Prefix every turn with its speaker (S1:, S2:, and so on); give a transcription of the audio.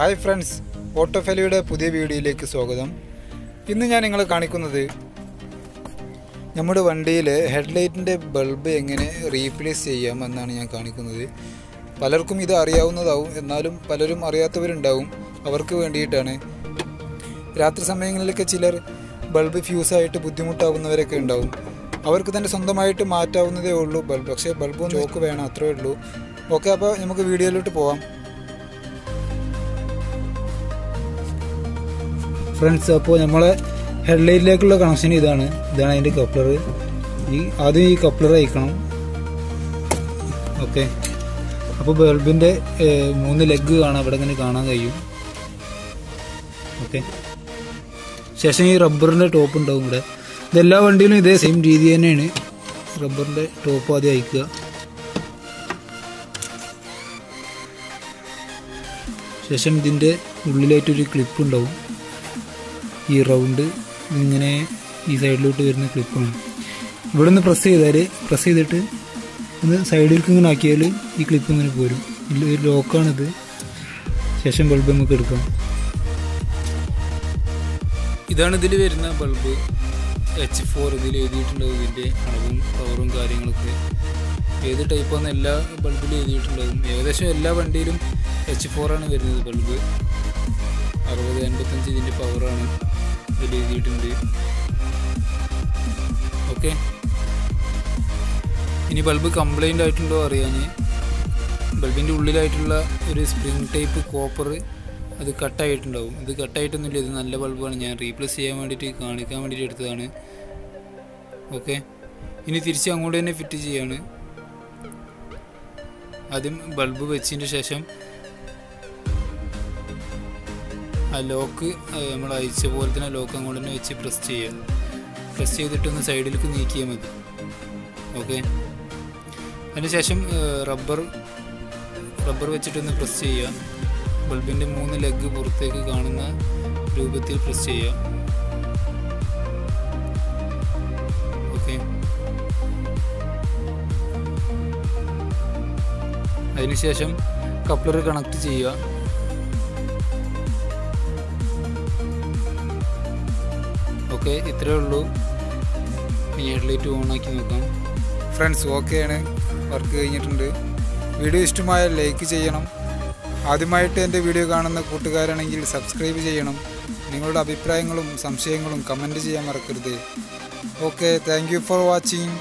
S1: Hi friends ഓട്ടോഫെലിയുടെ പുതിയ വീഡിയോയിലേക്ക് സ്വാഗതം. ഇന്ന് ഞാൻ നിങ്ങളെ കാണിക്കുന്നത് നമ്മുടെ വണ്ടിയിൽ ഹെഡ്ലൈറ്റിന്റെ ബൾബ് എങ്ങനെ റീപ്ലേസ് ചെയ്യാം എന്നാണ് ഞാൻ കാണിക്കുന്നത്. പലർക്കും ഇത് അറിയാവുന്നതാവും എന്നാലും പലരും അറിയാത്തവരുണ്ടാവും. അവർക്ക് വേണ്ടിയിട്ടാണ്. രാത്രി സമയങ്ങളിലൊക്കെ ചിലർ ബൾബ് ഫ്യൂസായിട്ട് ബുദ്ധിമുട്ടാവുന്നവരൊക്കെ ഉണ്ടാവും. അവർക്ക് തന്നെ സ്വന്തമായിട്ട് മാറ്റാവുന്നതേ ഉള്ളൂ ബൾബ്. പക്ഷേ ബൾബ് ചോക്ക് വേണം അത്രേ ഉള്ളൂ. ഓക്കെ അപ്പോൾ നമുക്ക് വീഡിയോയിലോട്ട് പോവാം. ഫ്രണ്ട്സ് അപ്പോൾ നമ്മളെ ഹെഡ്ലൈറ്റിലേക്കുള്ള കണക്ഷൻ ഇതാണ്. ഇതാണ് അതിന്റെ കപ്ലർ ഈ ആദ്യം ഈ കപ്ലർ അയക്കണം. ഓക്കെ അപ്പോൾ ബൾബിന്റെ മൂന്ന് ലെഗ് കാണാം അവിടെ ഇങ്ങനെ കാണാൻ കഴിയും. ഓക്കെ ശേഷം ഈ റബ്ബറിന്റെ ടോപ്പ് ഉണ്ടാവും ഇവിടെ. ഇതെല്ലാ വണ്ടിയിലും ഇതേ സെയിം രീതി തന്നെയാണ്. റബ്ബറിന്റെ ടോപ്പ് ആദ്യം അയക്കുക. ശേഷം ഇതിന്റെ ഉള്ളിലായിട്ടൊരു ക്ലിപ്പ് ഉണ്ടാവും. ഈ റൗണ്ട് ഇങ്ങനെ ഈ സൈഡിലോട്ട് വരുന്ന ക്ലിപ്പാണ് ഇവിടെ നിന്ന് പ്രസ് ചെയ്താൽ പ്രസ് ചെയ്തിട്ട് ഒന്ന് സൈഡിലേക്ക് ഇങ്ങനെ ആക്കിയാൽ ഈ ക്ലിപ്പ് ഇങ്ങനെ പോരും. ഒരു ലോക്കാണിത് ശേഷം ബൾബ് നമുക്ക് എടുക്കാം. ഇതാണ് ഇതിൽ വരുന്ന ബൾബ് എച്ച് ഫോർ ഇതിൽ എഴുതിയിട്ടുണ്ടാവും ഇതിന്റെ അളവും പവറും കാര്യങ്ങളൊക്കെ. ഏത് ടൈപ്പാണ് എല്ലാ ബൾബിലും എഴുതിയിട്ടുണ്ടാവും. ഏകദേശം എല്ലാ വണ്ടിയിലും എച്ച് ഫോറാണ് വരുന്നത് ബൾബ് അറുപത് എൺപത്തഞ്ച് ഇതിന്റെ പവറാണ് ഇതിൽ എഴുതിയിട്ടുണ്ട്. ഓക്കെ ഇനി ബൾബ് കംപ്ലൈന്റ് ആയിട്ടുണ്ടോ അറിയാൻ? ബൾബിന്റെ ഉള്ളിലായിട്ടുള്ള ഒരു സ്പ്രിങ് ടൈപ്പ് കോപ്പർ അത് കട്ടായിട്ടുണ്ടാവും ഇത് കട്ടായിട്ടൊന്നുമില്ല ഇത് നല്ല ബൾബാണ് ഞാൻ റീപ്ലേസ് ചെയ്യാൻ വേണ്ടിയിട്ട് കാണിക്കാൻ വേണ്ടിയിട്ട് എടുത്തതാണ്. ഓക്കെ ഇനി തിരിച്ച് അങ്ങോട്ട് തന്നെ ഫിറ്റ് ചെയ്യാണ്. ആദ്യം ബൾബ് വെച്ചതിന് ശേഷം ആ ലോക്ക് നമ്മൾ അയച്ച പോലെ തന്നെ ലോക്ക് അങ്ങോട്ട് തന്നെ വെച്ച് പ്രസ് ചെയ്യുക. പ്രസ് ചെയ്തിട്ട് ഒന്ന് സൈഡിലേക്ക് നീക്കിയാൽ മതി. ഓക്കെ അതിനുശേഷം റബ്ബർ റബ്ബർ വെച്ചിട്ടൊന്ന് പ്രസ് ചെയ്യുക. ബൾബിന്റെ മൂന്ന് ലെഗ് പുറത്തേക്ക് കാണുന്ന രൂപത്തിൽ പ്രസ് ചെയ്യുക. ഓക്കെ അതിനുശേഷം കപ്ലർ കണക്ട് ചെയ്യുക. ഓക്കെ ഇത്രയേ ഉള്ളൂ. ഹെഡ് ഹെഡ്ലൈറ്റ് ഓൺ ആക്കി നോക്കാം. ഫ്രണ്ട്സ് ഓക്കെയാണ്. വർക്ക് കഴിഞ്ഞിട്ടുണ്ട്. വീഡിയോ ഇഷ്ടമായ ലൈക്ക് ചെയ്യണം. ആദ്യമായിട്ട് എന്റെ വീഡിയോ കാണുന്ന കൂട്ടുകാരാണെങ്കിൽ സബ്സ്ക്രൈബ് ചെയ്യണം. നിങ്ങളുടെ അഭിപ്രായങ്ങളും സംശയങ്ങളും കമന്റ് ചെയ്യാൻ മറക്കരുത്. Okay thank for watching.